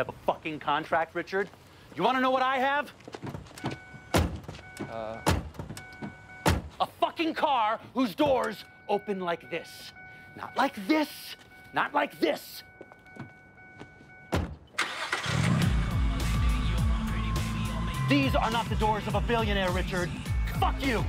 have a fucking contract, Richard? You want to know what I have? Uh, A fucking car whose doors open like this. Not like this, not like this. These are not the doors of a billionaire, Richard. Fuck you.